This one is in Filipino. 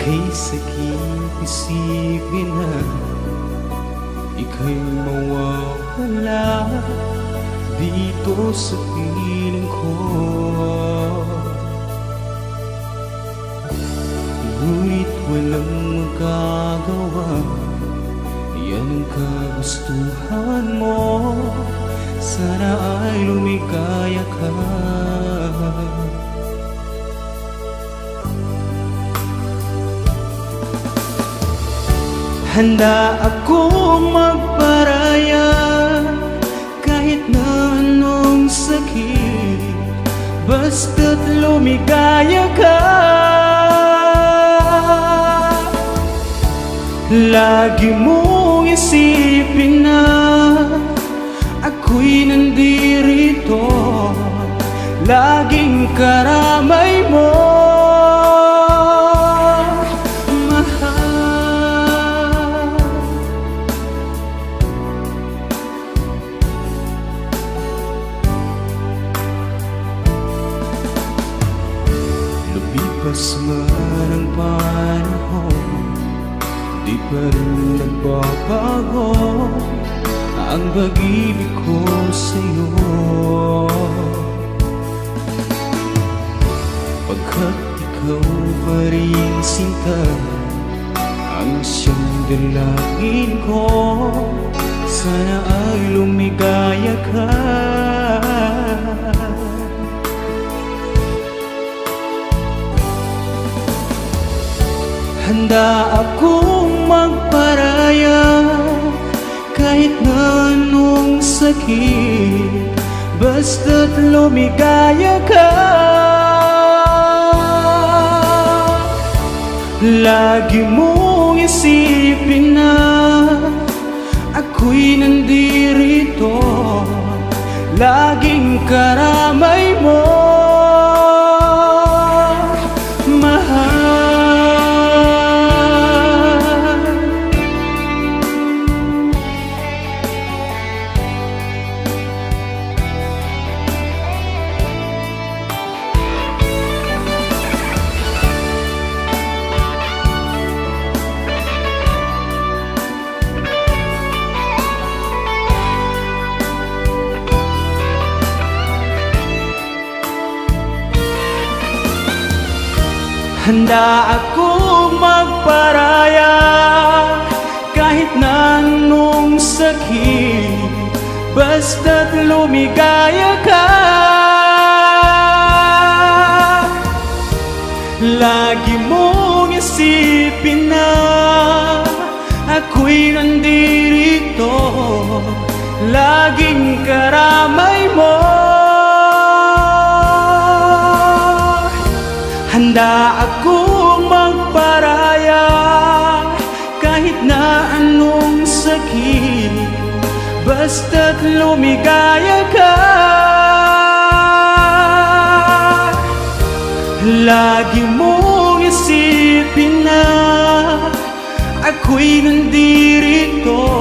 Kay sakit isipin na Ika'y mawawala. Dito sa piling ko. Ngunit walang magagawa. Yan ang kagustuhan mo. Sana ay lumigaya ka Handa akong magparaya Kahit na anong sakit Basta't lumigaya ka. Lagi mong isipin na Ako'y nandirito Laging karamay mo Lumipas man ang panahon Di pa rin nagbabago Ang pag-ibig ko sa'yo. Pagkat ikaw pa rin sinta Ang siyang dalangin ko Handa akong magparaya Kahit na anong sakit. Basta't lumigaya ka. Lagi mong isipin na Ako'y nandirito. Laging karamay mo Handa akong magparaya Kahit na anong sakit Basta't lumigaya ka. Lagi mong isipin na Ako'y nandirito Laging karamay Handa akong magparaya Kahit na anong sakit Basta't lumigaya ka. Lagi mong isipin na Ako'y nandirito